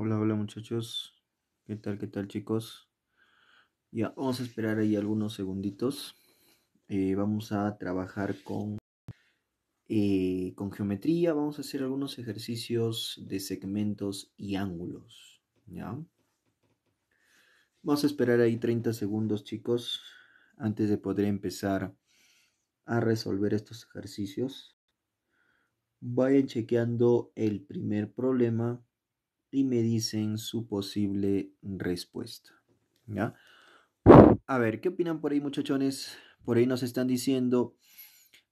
Hola, hola muchachos. ¿Qué tal, qué tal chicos? Ya, vamos a esperar ahí algunos segunditos. Eh, vamos a trabajar con, eh, con geometría. Vamos a hacer algunos ejercicios de segmentos y ángulos. ¿Ya? Vamos a esperar ahí 30 segundos chicos antes de poder empezar a resolver estos ejercicios. Vayan chequeando el primer problema y me dicen su posible respuesta. ¿Ya? A ver, ¿qué opinan por ahí, muchachones? Por ahí nos están diciendo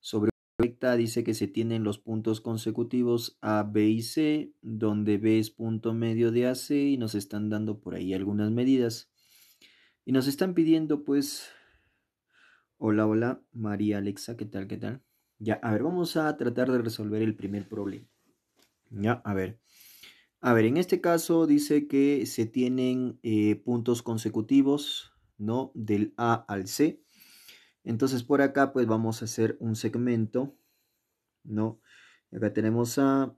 sobre recta, dice que se tienen los puntos consecutivos A, B y C, donde B es punto medio de AC y nos están dando por ahí algunas medidas. Y nos están pidiendo, pues, hola, hola, María Alexa, ¿qué tal, qué tal? Ya, a ver, vamos a tratar de resolver el primer problema. Ya, a ver. A ver, en este caso dice que se tienen eh, puntos consecutivos, ¿no? Del A al C. Entonces por acá pues vamos a hacer un segmento, ¿no? Acá tenemos A,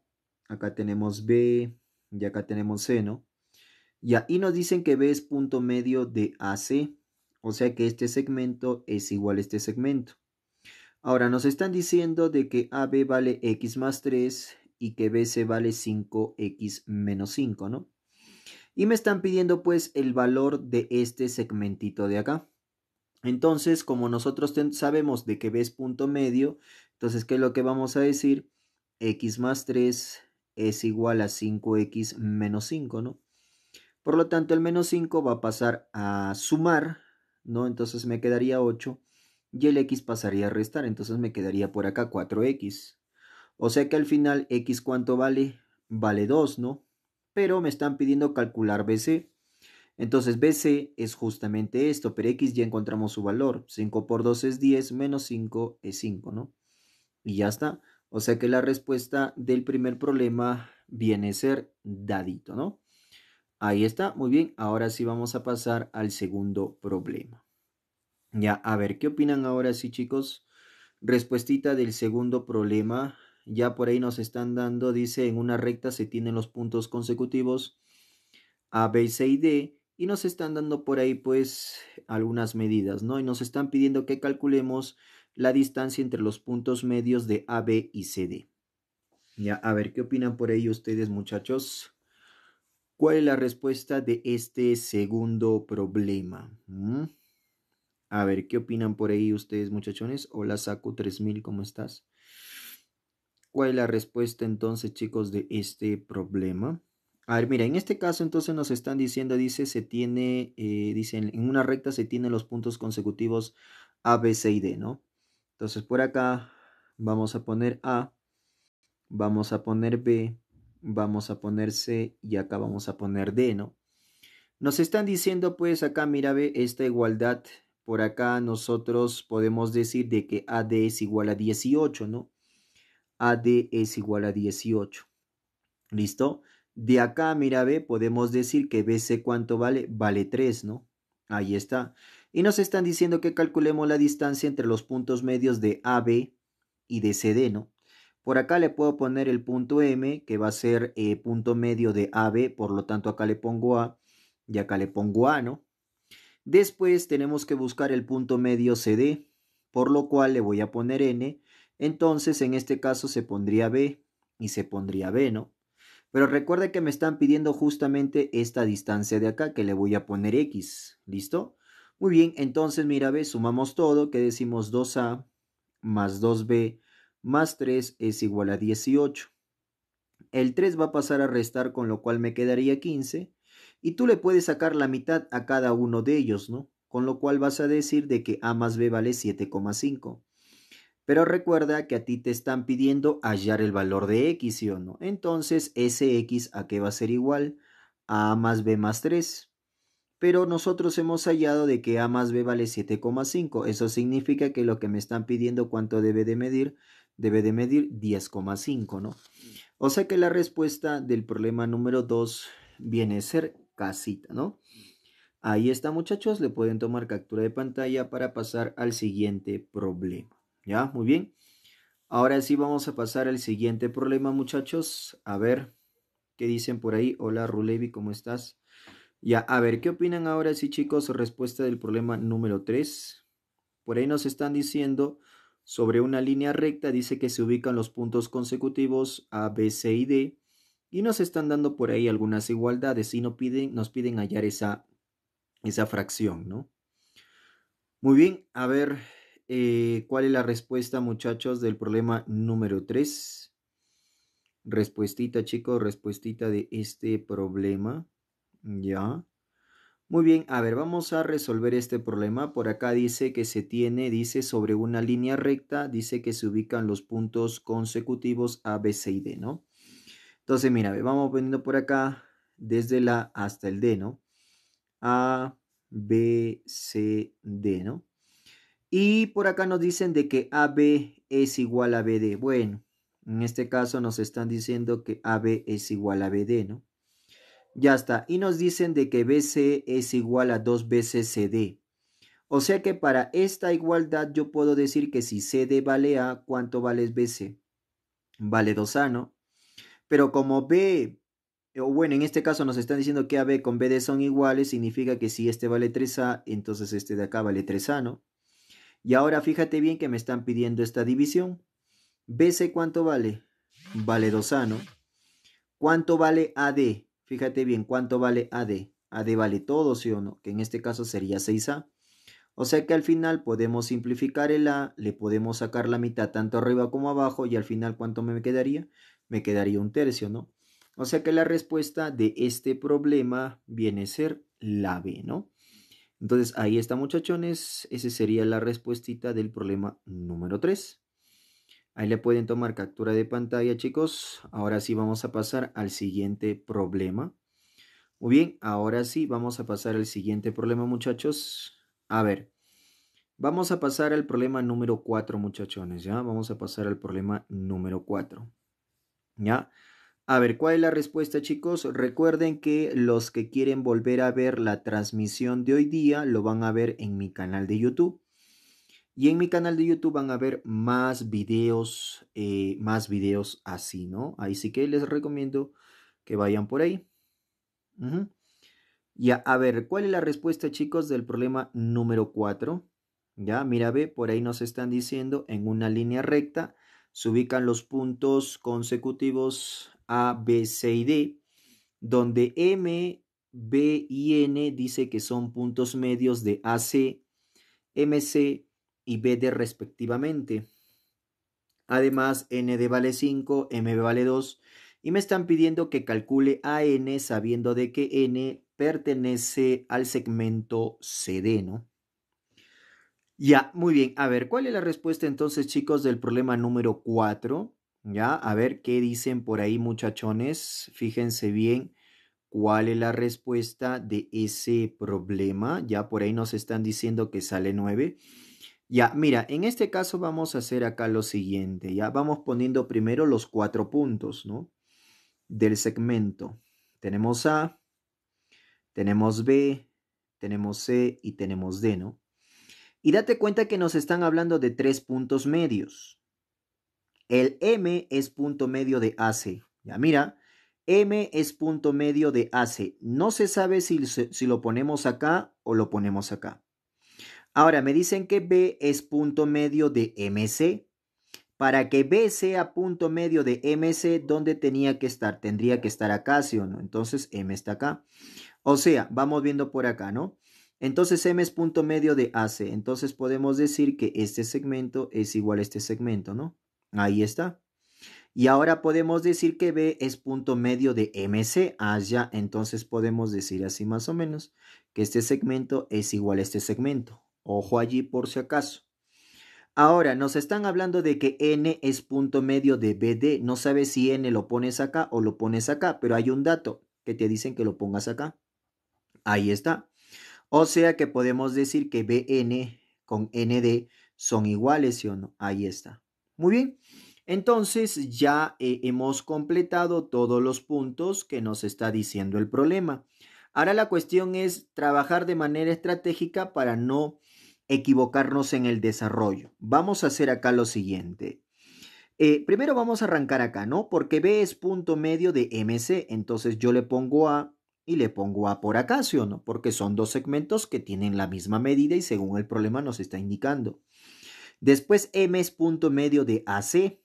acá tenemos B y acá tenemos C, ¿no? Y nos dicen que B es punto medio de AC, o sea que este segmento es igual a este segmento. Ahora nos están diciendo de que AB vale X más 3 y que BC vale 5x menos 5, ¿no? Y me están pidiendo pues el valor de este segmentito de acá. Entonces, como nosotros sabemos de que B es punto medio, entonces, ¿qué es lo que vamos a decir? X más 3 es igual a 5x menos 5, ¿no? Por lo tanto, el menos 5 va a pasar a sumar, ¿no? Entonces me quedaría 8 y el x pasaría a restar, entonces me quedaría por acá 4x. O sea que al final X cuánto vale? Vale 2, ¿no? Pero me están pidiendo calcular BC. Entonces BC es justamente esto, pero X ya encontramos su valor. 5 por 2 es 10, menos 5 es 5, ¿no? Y ya está. O sea que la respuesta del primer problema viene a ser dadito, ¿no? Ahí está, muy bien. Ahora sí vamos a pasar al segundo problema. Ya, a ver, ¿qué opinan ahora sí, chicos? Respuestita del segundo problema ya por ahí nos están dando, dice, en una recta se tienen los puntos consecutivos A, B, C y D, y nos están dando por ahí pues algunas medidas, ¿no? Y nos están pidiendo que calculemos la distancia entre los puntos medios de A, B y CD. Ya, a ver, ¿qué opinan por ahí ustedes, muchachos? ¿Cuál es la respuesta de este segundo problema? ¿Mm? A ver, ¿qué opinan por ahí ustedes, muchachones? Hola, Saku 3000, ¿cómo estás? ¿Cuál es la respuesta entonces, chicos, de este problema? A ver, mira, en este caso entonces nos están diciendo, dice, se tiene, eh, dicen, en una recta se tienen los puntos consecutivos A, B, C y D, ¿no? Entonces por acá vamos a poner A, vamos a poner B, vamos a poner C y acá vamos a poner D, ¿no? Nos están diciendo pues acá, mira, ve, esta igualdad, por acá nosotros podemos decir de que AD es igual a 18, ¿no? AD es igual a 18. ¿Listo? De acá, mira, ve, podemos decir que BC cuánto vale, vale 3, ¿no? Ahí está. Y nos están diciendo que calculemos la distancia entre los puntos medios de AB y de CD, ¿no? Por acá le puedo poner el punto M, que va a ser eh, punto medio de AB, por lo tanto acá le pongo A y acá le pongo A, ¿no? Después tenemos que buscar el punto medio CD, por lo cual le voy a poner N entonces en este caso se pondría B y se pondría B, ¿no? Pero recuerda que me están pidiendo justamente esta distancia de acá que le voy a poner X, ¿listo? Muy bien, entonces mira, ve, sumamos todo, que decimos 2A más 2B más 3 es igual a 18. El 3 va a pasar a restar, con lo cual me quedaría 15. Y tú le puedes sacar la mitad a cada uno de ellos, ¿no? Con lo cual vas a decir de que A más B vale 7,5. Pero recuerda que a ti te están pidiendo hallar el valor de x, ¿sí o no? Entonces, ese x a qué va a ser igual? A más b más 3. Pero nosotros hemos hallado de que a más b vale 7,5. Eso significa que lo que me están pidiendo, ¿cuánto debe de medir? Debe de medir 10,5, ¿no? O sea que la respuesta del problema número 2 viene a ser casita, ¿no? Ahí está, muchachos. Le pueden tomar captura de pantalla para pasar al siguiente problema. ¿Ya? Muy bien. Ahora sí vamos a pasar al siguiente problema, muchachos. A ver. ¿Qué dicen por ahí? Hola Rulevi, ¿cómo estás? Ya, a ver, ¿qué opinan ahora sí chicos? Respuesta del problema número 3. Por ahí nos están diciendo sobre una línea recta, dice que se ubican los puntos consecutivos A, B, C y D. Y nos están dando por ahí algunas igualdades y nos piden, nos piden hallar esa, esa fracción, ¿no? Muy bien, a ver, eh, ¿cuál es la respuesta, muchachos, del problema número 3? Respuestita, chicos, respuestita de este problema. Ya. Muy bien, a ver, vamos a resolver este problema. Por acá dice que se tiene, dice sobre una línea recta, dice que se ubican los puntos consecutivos A, B, C y D, ¿no? Entonces, mira, vamos poniendo por acá desde la hasta el D, ¿no? A, B, C, D, ¿no? Y por acá nos dicen de que AB es igual a BD. Bueno, en este caso nos están diciendo que AB es igual a BD, ¿no? Ya está. Y nos dicen de que BC es igual a 2 veces CD. O sea que para esta igualdad yo puedo decir que si CD vale A, ¿cuánto vale BC? Vale 2A, ¿no? Pero como B, o bueno, en este caso nos están diciendo que AB con BD son iguales, significa que si este vale 3A, entonces este de acá vale 3A, ¿no? Y ahora fíjate bien que me están pidiendo esta división. BC cuánto vale? Vale 2A, ¿no? ¿Cuánto vale AD? Fíjate bien, ¿cuánto vale AD? AD vale todo, ¿sí o no? Que en este caso sería 6A. O sea que al final podemos simplificar el A, le podemos sacar la mitad tanto arriba como abajo y al final ¿cuánto me quedaría? Me quedaría un tercio, ¿no? O sea que la respuesta de este problema viene a ser la B, ¿no? Entonces ahí está muchachones, esa sería la respuestita del problema número 3. Ahí le pueden tomar captura de pantalla chicos. Ahora sí vamos a pasar al siguiente problema. Muy bien, ahora sí vamos a pasar al siguiente problema muchachos. A ver, vamos a pasar al problema número 4 muchachones, ¿ya? Vamos a pasar al problema número 4. ¿Ya? A ver, ¿cuál es la respuesta, chicos? Recuerden que los que quieren volver a ver la transmisión de hoy día lo van a ver en mi canal de YouTube. Y en mi canal de YouTube van a ver más videos, eh, más videos así, ¿no? Ahí sí que les recomiendo que vayan por ahí. Ya, a ver, ¿cuál es la respuesta, chicos, del problema número 4? Ya, mira, ve, por ahí nos están diciendo en una línea recta se ubican los puntos consecutivos A, B, C y D, donde M, B y N dice que son puntos medios de AC, MC y BD respectivamente. Además, ND vale 5, MB vale 2 y me están pidiendo que calcule AN sabiendo de que N pertenece al segmento CD, ¿no? Ya, muy bien. A ver, ¿cuál es la respuesta entonces, chicos, del problema número 4? Ya, a ver qué dicen por ahí, muchachones. Fíjense bien cuál es la respuesta de ese problema. Ya por ahí nos están diciendo que sale 9. Ya, mira, en este caso vamos a hacer acá lo siguiente. Ya vamos poniendo primero los cuatro puntos, ¿no? Del segmento. Tenemos A, tenemos B, tenemos C y tenemos D, ¿no? Y date cuenta que nos están hablando de tres puntos medios. El M es punto medio de AC. Ya mira, M es punto medio de AC. No se sabe si, si lo ponemos acá o lo ponemos acá. Ahora me dicen que B es punto medio de MC. Para que B sea punto medio de MC, ¿dónde tenía que estar? Tendría que estar acá, ¿sí o no? Entonces M está acá. O sea, vamos viendo por acá, ¿no? Entonces M es punto medio de AC. Entonces podemos decir que este segmento es igual a este segmento, ¿no? Ahí está. Y ahora podemos decir que B es punto medio de MC. Allá, entonces podemos decir así más o menos que este segmento es igual a este segmento. Ojo allí por si acaso. Ahora, nos están hablando de que N es punto medio de BD. No sabes si N lo pones acá o lo pones acá, pero hay un dato que te dicen que lo pongas acá. Ahí está. O sea que podemos decir que BN con ND son iguales, ¿sí o no? Ahí está. Muy bien. Entonces ya eh, hemos completado todos los puntos que nos está diciendo el problema. Ahora la cuestión es trabajar de manera estratégica para no equivocarnos en el desarrollo. Vamos a hacer acá lo siguiente. Eh, primero vamos a arrancar acá, ¿no? Porque B es punto medio de MC, entonces yo le pongo A y le pongo A por acá, ¿sí o no? Porque son dos segmentos que tienen la misma medida y según el problema nos está indicando. Después M es punto medio de AC.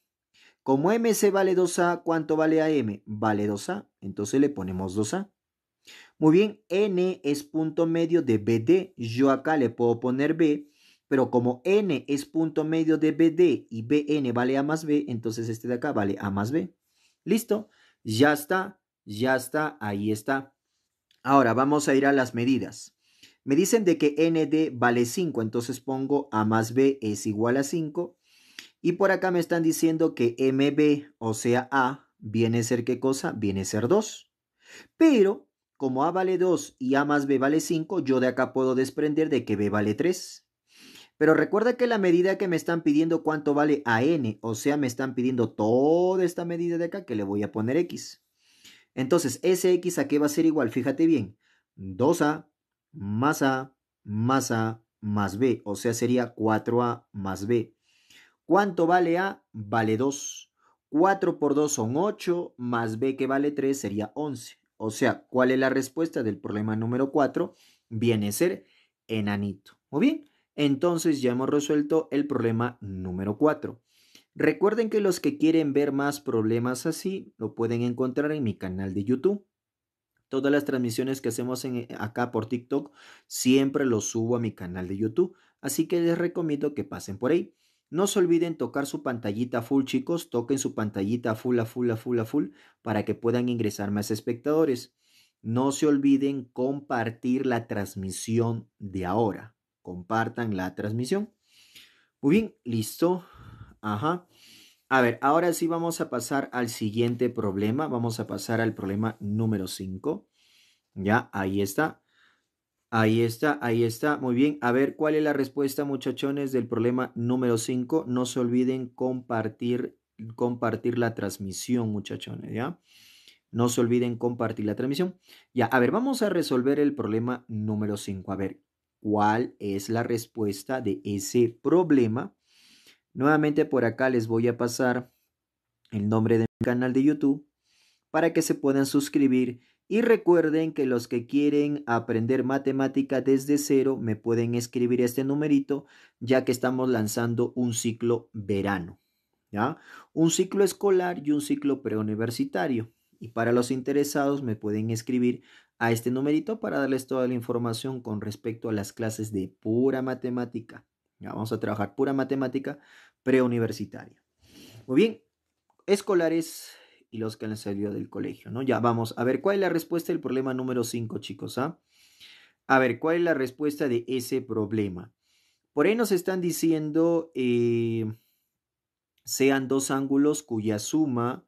Como MC vale 2A, ¿cuánto vale AM? Vale 2A, entonces le ponemos 2A. Muy bien, N es punto medio de BD. Yo acá le puedo poner B, pero como N es punto medio de BD y BN vale A más B, entonces este de acá vale A más B. ¿Listo? Ya está, ya está, ahí está. Ahora vamos a ir a las medidas. Me dicen de que ND vale 5, entonces pongo A más B es igual a 5. Y por acá me están diciendo que MB, o sea A, viene a ser qué cosa? Viene a ser 2. Pero como A vale 2 y A más B vale 5, yo de acá puedo desprender de que B vale 3. Pero recuerda que la medida que me están pidiendo cuánto vale a n, o sea, me están pidiendo toda esta medida de acá que le voy a poner x. Entonces, ese x a qué va a ser igual, fíjate bien, 2a más a más a más b, o sea, sería 4a más b. ¿Cuánto vale a? Vale 2. 4 por 2 son 8, más b que vale 3 sería 11. O sea, ¿cuál es la respuesta del problema número 4? Viene a ser enanito. Muy bien, entonces ya hemos resuelto el problema número 4. Recuerden que los que quieren ver más problemas así lo pueden encontrar en mi canal de YouTube. Todas las transmisiones que hacemos en, acá por TikTok siempre los subo a mi canal de YouTube. Así que les recomiendo que pasen por ahí. No se olviden tocar su pantallita full, chicos. Toquen su pantallita full, a full, a full, a full para que puedan ingresar más espectadores. No se olviden compartir la transmisión de ahora. Compartan la transmisión. Muy bien, listo. Ajá. A ver, ahora sí vamos a pasar al siguiente problema. Vamos a pasar al problema número 5. Ya, ahí está. Ahí está, ahí está. Muy bien. A ver, ¿cuál es la respuesta, muchachones, del problema número 5? No se olviden compartir, compartir la transmisión, muchachones, ¿ya? No se olviden compartir la transmisión. Ya, a ver, vamos a resolver el problema número 5. A ver, ¿cuál es la respuesta de ese problema? Nuevamente por acá les voy a pasar el nombre de mi canal de YouTube para que se puedan suscribir y recuerden que los que quieren aprender matemática desde cero me pueden escribir este numerito ya que estamos lanzando un ciclo verano, ¿ya? Un ciclo escolar y un ciclo preuniversitario. Y para los interesados me pueden escribir a este numerito para darles toda la información con respecto a las clases de pura matemática vamos a trabajar pura matemática preuniversitaria. Muy bien, escolares y los que han salido del colegio, ¿no? Ya vamos a ver cuál es la respuesta del problema número 5, chicos, ¿ah? A ver, ¿cuál es la respuesta de ese problema? Por ahí nos están diciendo, eh, sean dos ángulos cuya suma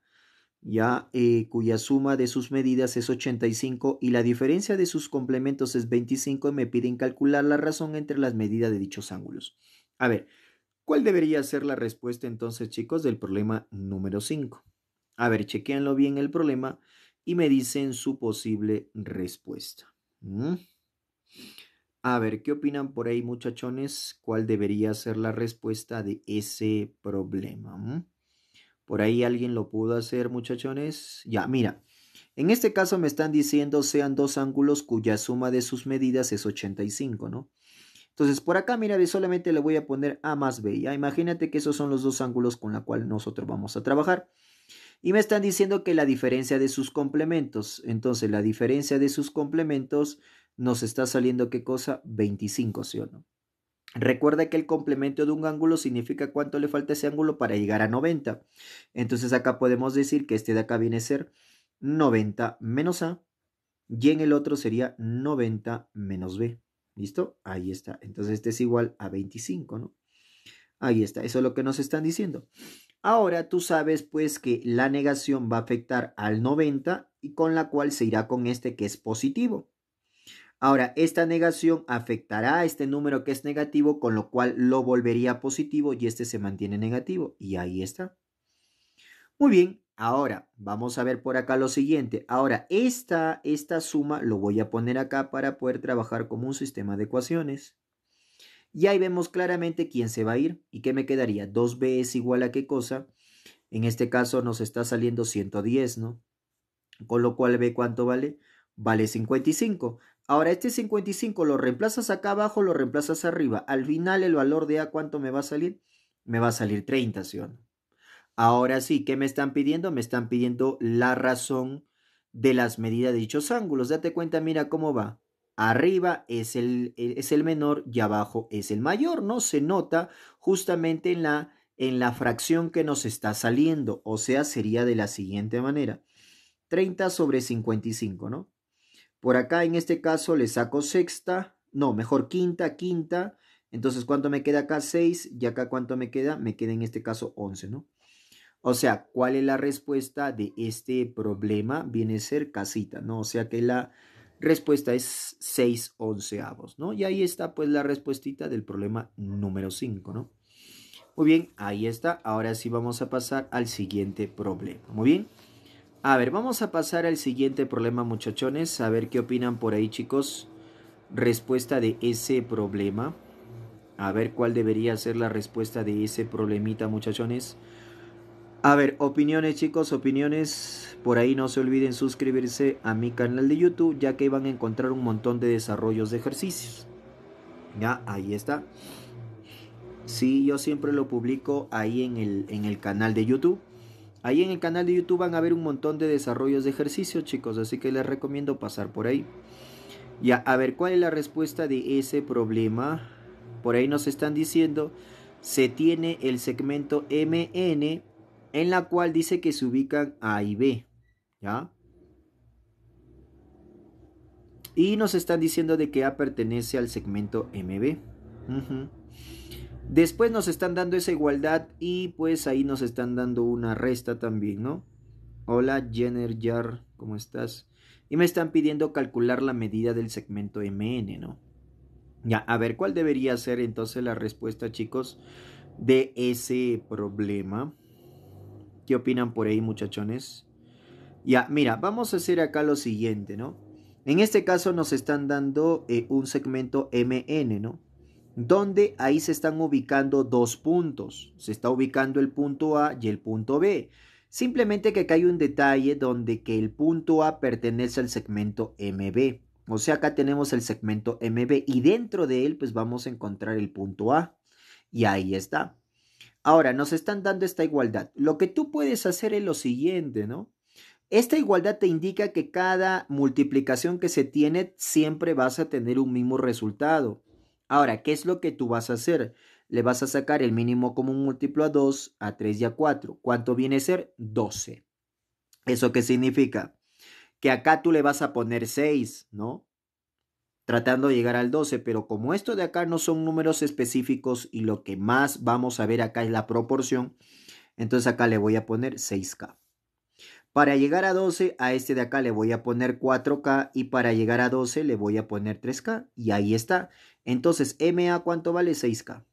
ya eh, cuya suma de sus medidas es 85 y la diferencia de sus complementos es 25 y me piden calcular la razón entre las medidas de dichos ángulos. A ver, ¿cuál debería ser la respuesta entonces chicos del problema número 5? A ver, chequeanlo bien el problema y me dicen su posible respuesta. ¿Mm? A ver, ¿qué opinan por ahí muchachones? ¿Cuál debería ser la respuesta de ese problema? ¿Mm? Por ahí alguien lo pudo hacer, muchachones. Ya, mira. En este caso me están diciendo sean dos ángulos cuya suma de sus medidas es 85, ¿no? Entonces, por acá, mira, solamente le voy a poner A más B. Ya, imagínate que esos son los dos ángulos con los cuales nosotros vamos a trabajar. Y me están diciendo que la diferencia de sus complementos. Entonces, la diferencia de sus complementos nos está saliendo, ¿qué cosa? 25, ¿sí o no? Recuerda que el complemento de un ángulo significa cuánto le falta ese ángulo para llegar a 90. Entonces acá podemos decir que este de acá viene a ser 90 menos A y en el otro sería 90 menos B. ¿Listo? Ahí está. Entonces este es igual a 25, ¿no? Ahí está. Eso es lo que nos están diciendo. Ahora tú sabes pues que la negación va a afectar al 90 y con la cual se irá con este que es positivo. Ahora, esta negación afectará a este número que es negativo, con lo cual lo volvería positivo y este se mantiene negativo. Y ahí está. Muy bien, ahora vamos a ver por acá lo siguiente. Ahora, esta, esta suma lo voy a poner acá para poder trabajar como un sistema de ecuaciones. Y ahí vemos claramente quién se va a ir. ¿Y qué me quedaría? 2b es igual a qué cosa? En este caso nos está saliendo 110, ¿no? Con lo cual B cuánto vale? Vale 55. Ahora este 55 lo reemplazas acá abajo, lo reemplazas arriba. Al final el valor de A cuánto me va a salir? Me va a salir 30, ¿sí o no? Ahora sí, ¿qué me están pidiendo? Me están pidiendo la razón de las medidas de dichos ángulos. Date cuenta, mira cómo va. Arriba es el, es el menor y abajo es el mayor, ¿no? Se nota justamente en la, en la fracción que nos está saliendo. O sea, sería de la siguiente manera. 30 sobre 55, ¿no? Por acá en este caso le saco sexta, no, mejor quinta, quinta. Entonces, ¿cuánto me queda acá? 6. Y acá, ¿cuánto me queda? Me queda en este caso 11, ¿no? O sea, ¿cuál es la respuesta de este problema? Viene a ser casita, ¿no? O sea que la respuesta es 6 onceavos, ¿no? Y ahí está pues la respuestita del problema número 5, ¿no? Muy bien, ahí está. Ahora sí vamos a pasar al siguiente problema. Muy bien. A ver, vamos a pasar al siguiente problema, muchachones. A ver qué opinan por ahí, chicos. Respuesta de ese problema. A ver cuál debería ser la respuesta de ese problemita, muchachones. A ver, opiniones chicos, opiniones. Por ahí no se olviden suscribirse a mi canal de YouTube ya que van a encontrar un montón de desarrollos de ejercicios. Ya, ahí está. Sí, yo siempre lo publico ahí en el, en el canal de YouTube. Ahí en el canal de YouTube van a ver un montón de desarrollos de ejercicios chicos, así que les recomiendo pasar por ahí. Ya, a ver, ¿cuál es la respuesta de ese problema? Por ahí nos están diciendo, se tiene el segmento MN en la cual dice que se ubican A y B, ¿ya? Y nos están diciendo de que A pertenece al segmento MB. Después nos están dando esa igualdad y pues ahí nos están dando una resta también, ¿no? Hola Jenner Jar, ¿cómo estás? Y me están pidiendo calcular la medida del segmento MN, ¿no? Ya, a ver, ¿cuál debería ser entonces la respuesta, chicos, de ese problema? ¿Qué opinan por ahí, muchachones? Ya, mira, vamos a hacer acá lo siguiente, ¿no? En este caso nos están dando eh, un segmento MN, ¿no? Donde ahí se están ubicando dos puntos. Se está ubicando el punto A y el punto B. Simplemente que acá hay un detalle donde que el punto A pertenece al segmento MB. O sea, acá tenemos el segmento MB y dentro de él pues vamos a encontrar el punto A. Y ahí está. Ahora, nos están dando esta igualdad. Lo que tú puedes hacer es lo siguiente, ¿no? Esta igualdad te indica que cada multiplicación que se tiene siempre vas a tener un mismo resultado. Ahora, ¿qué es lo que tú vas a hacer? Le vas a sacar el mínimo común múltiplo a 2, a 3 y a 4. ¿Cuánto viene a ser? 12. ¿Eso qué significa? Que acá tú le vas a poner 6, ¿no? tratando de llegar al 12, pero como esto de acá no son números específicos y lo que más vamos a ver acá es la proporción, entonces acá le voy a poner 6K. Para llegar a 12, a este de acá le voy a poner 4K y para llegar a 12 le voy a poner 3K y ahí está. Entonces, MA, ¿cuánto vale? 6K.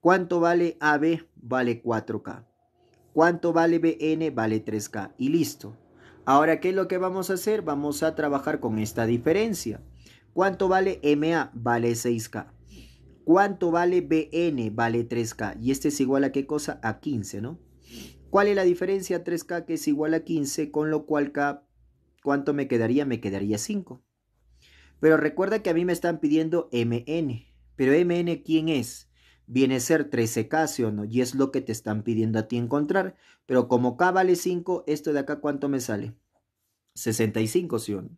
¿Cuánto vale AB? Vale 4K. ¿Cuánto vale BN? Vale 3K. Y listo. Ahora, ¿qué es lo que vamos a hacer? Vamos a trabajar con esta diferencia. ¿Cuánto vale MA? Vale 6K. ¿Cuánto vale BN? Vale 3K. Y este es igual a qué cosa? A 15, ¿no? ¿Cuál es la diferencia? 3K que es igual a 15, con lo cual K, ¿cuánto me quedaría? Me quedaría 5. Pero recuerda que a mí me están pidiendo MN. Pero MN, ¿quién es? Viene a ser 13K, ¿sí o no? Y es lo que te están pidiendo a ti encontrar. Pero como K vale 5, esto de acá, ¿cuánto me sale? 65, ¿sí o no?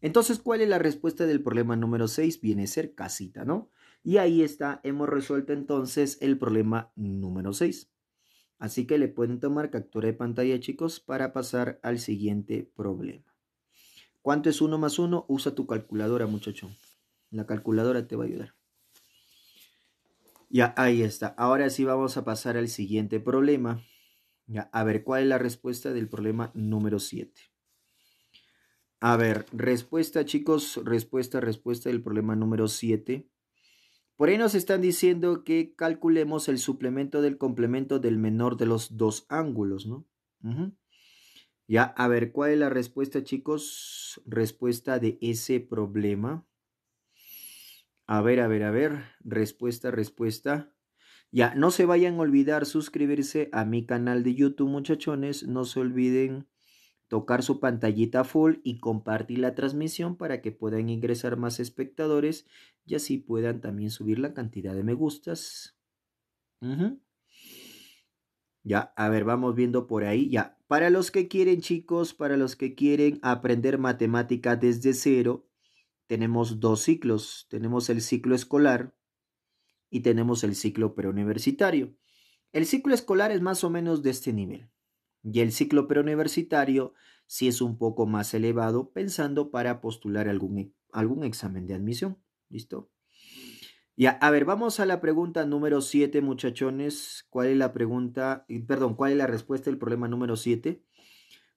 Entonces, ¿cuál es la respuesta del problema número 6? Viene a ser casita, ¿no? Y ahí está, hemos resuelto entonces el problema número 6. Así que le pueden tomar captura de pantalla, chicos, para pasar al siguiente problema. ¿Cuánto es 1 más 1? Usa tu calculadora, muchacho. La calculadora te va a ayudar. Ya, ahí está. Ahora sí vamos a pasar al siguiente problema. Ya, a ver, ¿cuál es la respuesta del problema número 7? A ver, respuesta chicos, respuesta, respuesta del problema número 7. Por ahí nos están diciendo que calculemos el suplemento del complemento del menor de los dos ángulos, ¿no? Ya, a ver, ¿cuál es la respuesta chicos? Respuesta de ese problema. A ver, a ver, a ver, respuesta, respuesta. Ya, no se vayan a olvidar suscribirse a mi canal de YouTube, muchachones. No se olviden tocar su pantallita full y compartir la transmisión para que puedan ingresar más espectadores y así puedan también subir la cantidad de me gustas. Ya, a ver, vamos viendo por ahí. Ya, para los que quieren, chicos, para los que quieren aprender matemática desde cero, tenemos dos ciclos. Tenemos el ciclo escolar y tenemos el ciclo preuniversitario. El ciclo escolar es más o menos de este nivel y el ciclo preuniversitario sí es un poco más elevado pensando para postular algún, e, algún examen de admisión. ¿Listo? Ya, a ver, vamos a la pregunta número 7, muchachones. ¿Cuál es la pregunta? Perdón, ¿cuál es la respuesta del problema número 7?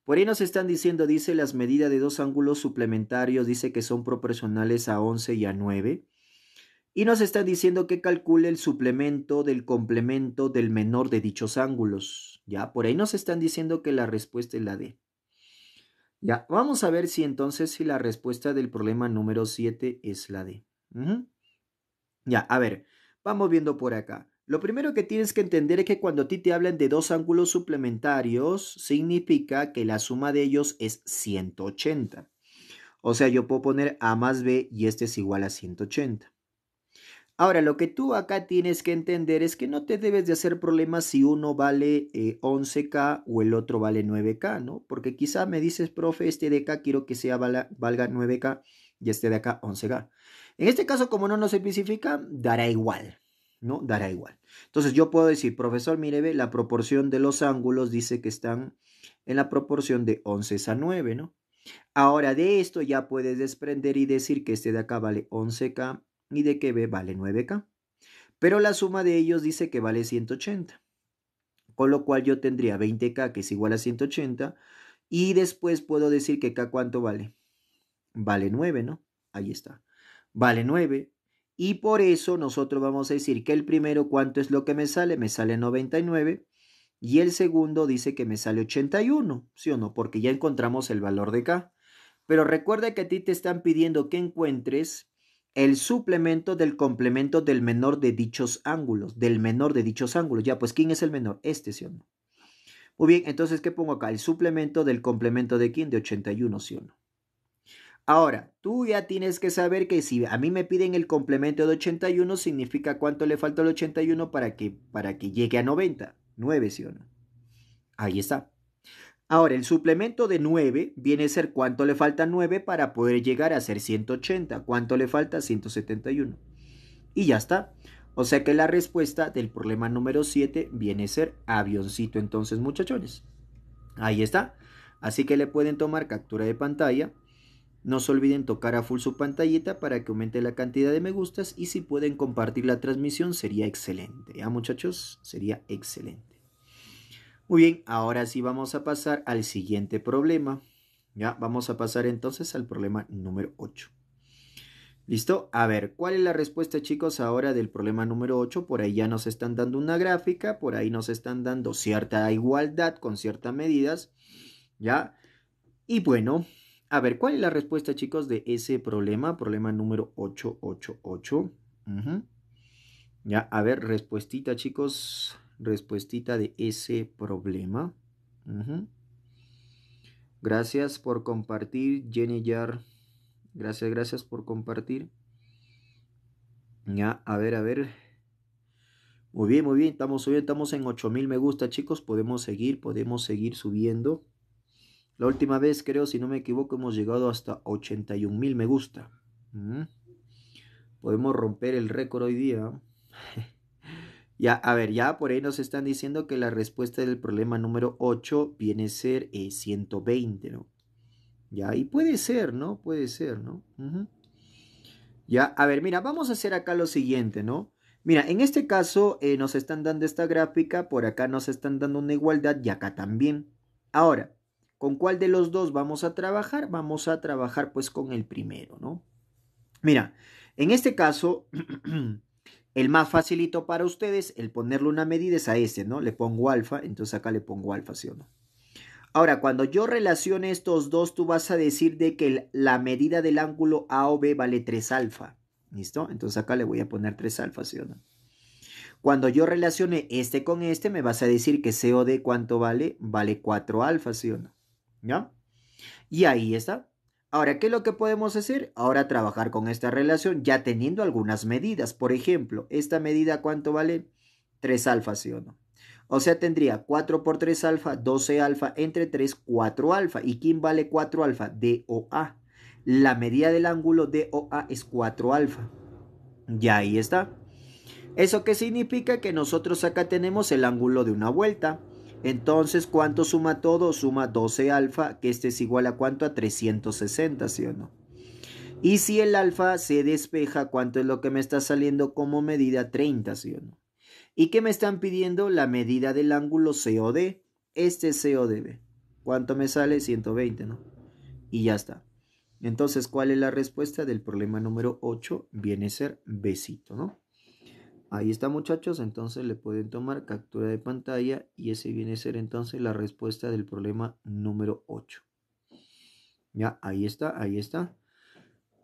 Por ahí nos están diciendo, dice, las medidas de dos ángulos suplementarios, dice que son proporcionales a 11 y a 9. Y nos está diciendo que calcule el suplemento del complemento del menor de dichos ángulos. Ya, por ahí nos están diciendo que la respuesta es la D. Ya, vamos a ver si entonces si la respuesta del problema número 7 es la D. Ya, a ver, vamos viendo por acá. Lo primero que tienes que entender es que cuando a ti te hablan de dos ángulos suplementarios, significa que la suma de ellos es 180. O sea, yo puedo poner A más B y este es igual a 180. Ahora, lo que tú acá tienes que entender es que no te debes de hacer problemas si uno vale 11K eh, o el otro vale 9K, ¿no? Porque quizá me dices, profe, este de acá quiero que sea valga, 9K y este de acá 11K. En este caso, como no nos especifica, dará igual, ¿no? Dará igual. Entonces yo puedo decir, profesor, mire, la proporción de los ángulos dice que están en la proporción de 11 a 9, ¿no? Ahora de esto ya puedes desprender y decir que este de acá vale 11K y de que B vale 9K. Pero la suma de ellos dice que vale 180. Con lo cual yo tendría 20K que es igual a 180. Y después puedo decir que K cuánto vale. Vale 9, ¿no? Ahí está. Vale 9. Y por eso nosotros vamos a decir que el primero, ¿cuánto es lo que me sale? Me sale 99. Y el segundo dice que me sale 81, ¿sí o no? Porque ya encontramos el valor de K. Pero recuerda que a ti te están pidiendo que encuentres el suplemento del complemento del menor de dichos ángulos, del menor de dichos ángulos. Ya, pues, ¿quién es el menor? Este, ¿sí o no? Muy bien, entonces, ¿qué pongo acá? El suplemento del complemento de quién? De 81, ¿sí o no? Ahora, tú ya tienes que saber que si a mí me piden el complemento de 81, significa cuánto le falta al 81 para que, para que llegue a 90. 9, ¿sí o no? Ahí está. Ahora, el suplemento de 9 viene a ser cuánto le falta 9 para poder llegar a ser 180. ¿Cuánto le falta? 171. Y ya está. O sea que la respuesta del problema número 7 viene a ser avioncito entonces muchachones. Ahí está. Así que le pueden tomar captura de pantalla. No se olviden tocar a full su pantallita para que aumente la cantidad de me gustas y si pueden compartir la transmisión sería excelente. ¿Ya muchachos? Sería excelente. Muy bien, ahora sí vamos a pasar al siguiente problema. Ya, vamos a pasar entonces al problema número 8. ¿Listo? A ver, ¿cuál es la respuesta, chicos, ahora del problema número 8? Por ahí ya nos están dando una gráfica, por ahí nos están dando cierta igualdad con ciertas medidas, ¿ya? Y bueno, a ver, ¿cuál es la respuesta, chicos, de ese problema? Problema número 888. Ya, a ver, respuestita, chicos respuestita de ese problema. Gracias por compartir, Jenny Yar. Gracias, gracias por compartir. Ya, a ver, a ver. Muy bien, muy bien. Estamos subiendo, estamos en 8000 me gusta, chicos. Podemos seguir, podemos seguir subiendo. La última vez, creo, si no me equivoco, hemos llegado hasta 81 mil me gusta. Podemos romper el récord hoy día. Ya, a ver, ya por ahí nos están diciendo que la respuesta del problema número 8 viene a ser 120, eh, ¿no? Ya, y puede ser, ¿no? Puede ser, ¿no? Ya, a ver, mira, vamos a hacer acá lo siguiente, ¿no? Mira, en este caso eh, nos están dando esta gráfica, por acá nos están dando una igualdad y acá también. Ahora, ¿con cuál de los dos vamos a trabajar? Vamos a trabajar pues con el primero, ¿no? Mira, en este caso... El más facilito para ustedes, el ponerle una medida es a este, ¿no? Le pongo alfa, entonces acá le pongo alfa, ¿sí o no? Ahora, cuando yo relacione estos dos, tú vas a decir de que la medida del ángulo A o B vale 3 alfa. ¿Listo? Entonces acá le voy a poner 3 alfa, ¿sí o no? Cuando yo relacione este con este, me vas a decir que COD cuánto vale? Vale 4 alfa, ¿sí o no? ¿Ya? Y ahí está. Ahora, ¿qué es lo que podemos hacer? Ahora trabajar con esta relación ya teniendo algunas medidas. Por ejemplo, esta medida cuánto vale? 3 alfa, ¿sí o no? O sea, tendría 4 por 3 alfa, 12 alfa, entre 3, 4 alfa. ¿Y quién vale 4 alfa? DOA. La medida del ángulo DOA es 4 alfa. Ya ahí está. ¿Eso qué significa? Que nosotros acá tenemos el ángulo de una vuelta. Entonces, ¿cuánto suma todo? Suma 12 alfa, que este es igual a cuánto? A 360, ¿sí o no? Y si el alfa se despeja, ¿cuánto es lo que me está saliendo como medida? 30, ¿sí o no? ¿Y qué me están pidiendo? La medida del ángulo COD. Este es CODB. ¿Cuánto me sale? 120, ¿no? Y ya está. Entonces, ¿cuál es la respuesta del problema número 8? Viene a ser besito, ¿no? Ahí está, muchachos. Entonces le pueden tomar captura de pantalla y ese viene a ser entonces la respuesta del problema número 8. Ya, ahí está, ahí está.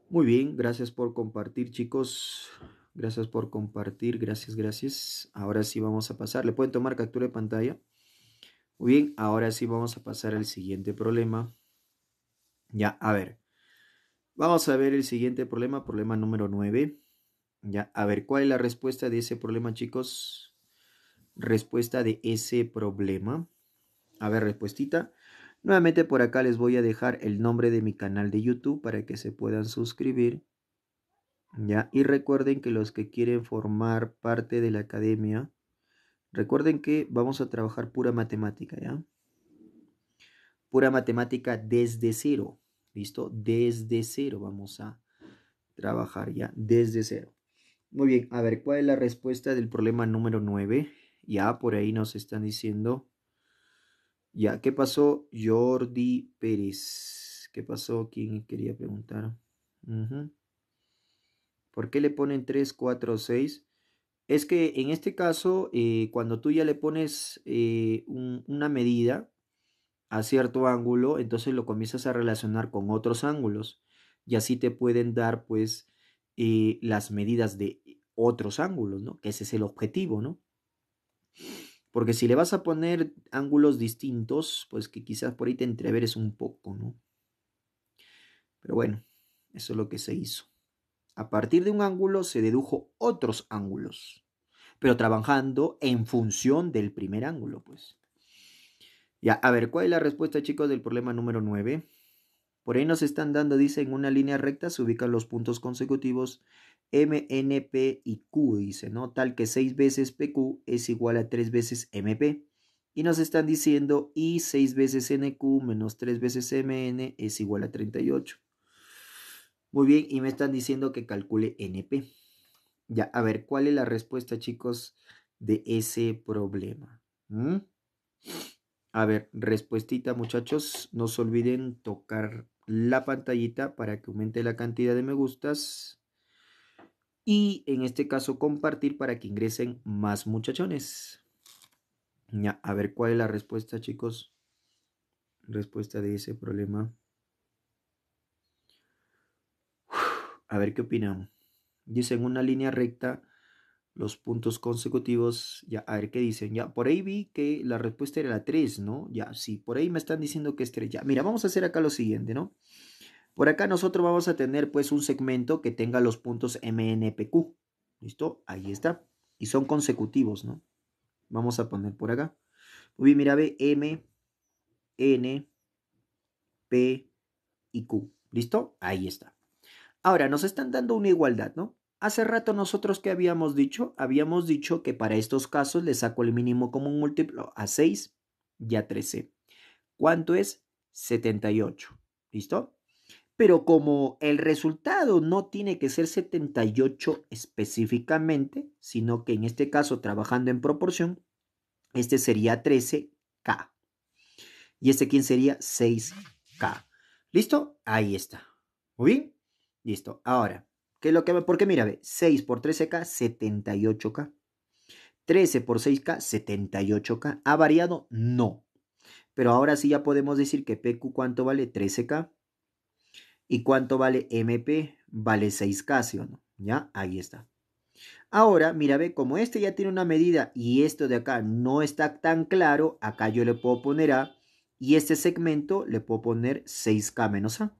Muy bien, gracias por compartir, chicos. Gracias por compartir, gracias, gracias. Ahora sí vamos a pasar. ¿Le pueden tomar captura de pantalla? Muy bien, ahora sí vamos a pasar al siguiente problema. Ya, a ver. Vamos a ver el siguiente problema, problema número 9. Ya, a ver, ¿cuál es la respuesta de ese problema, chicos? Respuesta de ese problema. A ver, respuestita. Nuevamente por acá les voy a dejar el nombre de mi canal de YouTube para que se puedan suscribir. ¿ya? Y recuerden que los que quieren formar parte de la academia, recuerden que vamos a trabajar pura matemática, ¿ya? Pura matemática desde cero, ¿listo? Desde cero vamos a trabajar ya, desde cero. Muy bien, a ver, ¿cuál es la respuesta del problema número 9? Ya, por ahí nos están diciendo. Ya, ¿qué pasó? Jordi Pérez. ¿Qué pasó? ¿Quién quería preguntar? ¿Por qué le ponen 3, 4, 6? Es que en este caso, eh, cuando tú ya le pones eh, una medida a cierto ángulo, entonces lo comienzas a relacionar con otros ángulos. Y así te pueden dar, pues, eh, las medidas de otros ángulos, ¿no? Que ese es el objetivo, ¿no? Porque si le vas a poner ángulos distintos, pues que quizás por ahí te entreveres un poco, ¿no? Pero bueno, eso es lo que se hizo. A partir de un ángulo se dedujo otros ángulos, pero trabajando en función del primer ángulo, pues. Ya, a ver, ¿cuál es la respuesta, chicos, del problema número 9? Por ahí nos están dando, dice, en una línea recta se ubican los puntos consecutivos M, N, P y Q, dice, ¿no? Tal que 6 veces PQ es igual a 3 veces MP. Y nos están diciendo y 6 veces NQ menos 3 veces MN es igual a 38. Muy bien, y me están diciendo que calcule NP. Ya, a ver, ¿cuál es la respuesta, chicos, de ese problema? ¿Mm? A ver, respuestita, muchachos. No se olviden tocar la pantallita para que aumente la cantidad de me gustas. Y en este caso, compartir para que ingresen más muchachones. Ya, a ver, ¿cuál es la respuesta, chicos? Respuesta de ese problema. A ver qué opinan. Dicen una línea recta, los puntos consecutivos, ya, a ver qué dicen. Ya, por ahí vi que la respuesta era la 3, ¿no? Ya, sí, por ahí me están diciendo que es 3. Ya, mira, vamos a hacer acá lo siguiente, ¿no? Por acá nosotros vamos a tener pues un segmento que tenga los puntos MNPQ. ¿Listo? Ahí está. Y son consecutivos, ¿no? Vamos a poner por acá. Muy bien, mira, ve M, N, P y Q. ¿Listo? Ahí está. Ahora, nos están dando una igualdad, ¿no? Hace rato nosotros que habíamos dicho, habíamos dicho que para estos casos le saco el mínimo común múltiplo a 6 y a 13. ¿Cuánto es? 78. ¿Listo? Pero como el resultado no tiene que ser 78 específicamente, sino que en este caso trabajando en proporción, este sería 13K. ¿Y este quién sería? 6K. ¿Listo? Ahí está. Muy bien. Listo. Ahora, ¿qué es lo que ¿Por qué mira, ve, 6 por 13K, 78K. 13 por 6K, 78K. ¿Ha variado? No. Pero ahora sí ya podemos decir que PQ cuánto vale 13K. ¿Y cuánto vale MP? Vale 6K, ¿sí o no? ¿Ya? Ahí está. Ahora, mira, ve, como este ya tiene una medida y esto de acá no está tan claro, acá yo le puedo poner A y este segmento le puedo poner 6K menos A.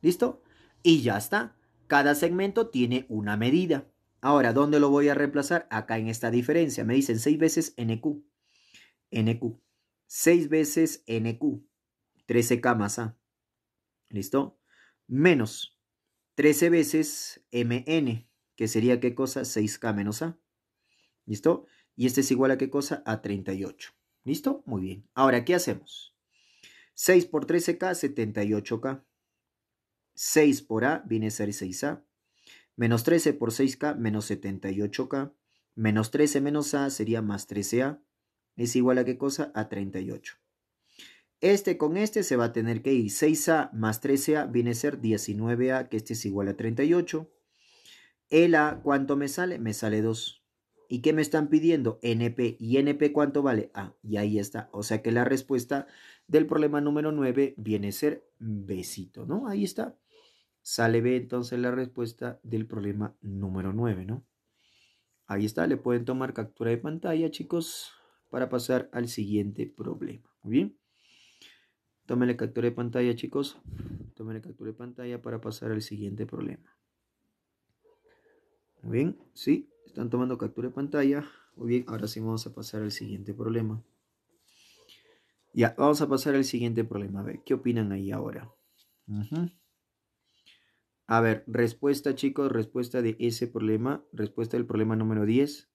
¿Listo? Y ya está. Cada segmento tiene una medida. Ahora, ¿dónde lo voy a reemplazar? Acá en esta diferencia. Me dicen 6 veces NQ. NQ. 6 veces NQ. 13K más A. ¿Listo? Menos 13 veces MN, que sería qué cosa? 6K menos A. ¿Listo? Y este es igual a qué cosa? A 38. ¿Listo? Muy bien. Ahora, ¿qué hacemos? 6 por 13K, 78K. 6 por A viene a ser 6A. Menos 13 por 6K, menos 78K. Menos 13 menos A sería más 13A. Es igual a qué cosa? A 38. Este con este se va a tener que ir. 6A más 13A viene a ser 19A, que este es igual a 38. El A, ¿cuánto me sale? Me sale 2. ¿Y qué me están pidiendo? NP. ¿Y NP cuánto vale? A. Y ahí está. O sea que la respuesta del problema número 9 viene a ser besito, ¿no? Ahí está. Sale B entonces la respuesta del problema número 9, ¿no? Ahí está, le pueden tomar captura de pantalla, chicos, para pasar al siguiente problema. Muy bien. Tómenle captura de pantalla, chicos. Tómenle captura de pantalla para pasar al siguiente problema. Muy bien, sí, están tomando captura de pantalla. Muy bien, ahora sí vamos a pasar al siguiente problema. Ya, vamos a pasar al siguiente problema. A ver, ¿qué opinan ahí ahora? A ver, respuesta chicos, respuesta de ese problema, respuesta del problema número 10.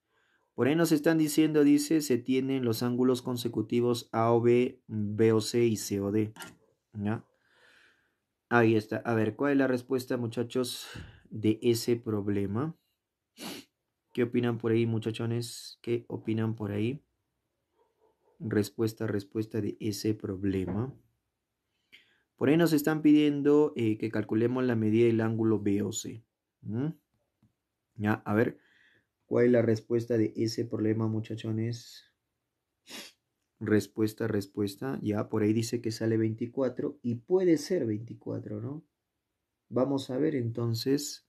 Por ahí nos están diciendo, dice, se tienen los ángulos consecutivos A o B, B o C y C o D. Ahí está. A ver, ¿cuál es la respuesta, muchachos, de ese problema? ¿Qué opinan por ahí, muchachones? ¿Qué opinan por ahí? Respuesta, respuesta de ese problema. Por ahí nos están pidiendo eh, que calculemos la medida del ángulo BOC. Ya, a ver, ¿cuál es la respuesta de ese problema, muchachones? Respuesta, respuesta. Ya, por ahí dice que sale 24 y puede ser 24, ¿no? Vamos a ver entonces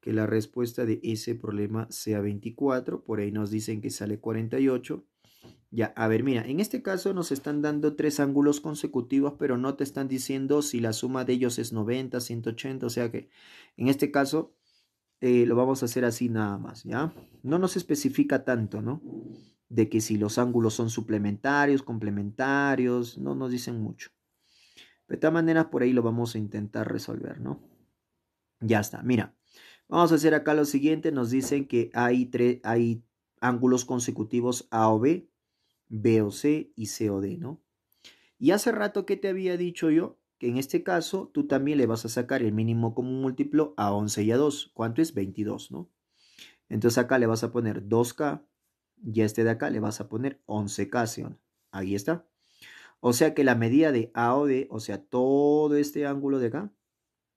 que la respuesta de ese problema sea 24. Por ahí nos dicen que sale 48. Ya, a ver, mira, en este caso nos están dando tres ángulos consecutivos, pero no te están diciendo si la suma de ellos es 90, 180, o sea que en este caso eh, lo vamos a hacer así nada más, ¿ya? No nos especifica tanto, ¿no? De que si los ángulos son suplementarios, complementarios, no nos dicen mucho. De todas maneras, por ahí lo vamos a intentar resolver, ¿no? Ya está, mira. Vamos a hacer acá lo siguiente, nos dicen que hay, tres, hay ángulos consecutivos A o B, B o C y C o D, ¿no? Y hace rato que te había dicho yo que en este caso tú también le vas a sacar el mínimo común múltiplo a 11 y a 2. ¿Cuánto es? 22, ¿no? Entonces acá le vas a poner 2K y a este de acá le vas a poner 11K, Ahí está. O sea que la medida de A o D, o sea, todo este ángulo de acá,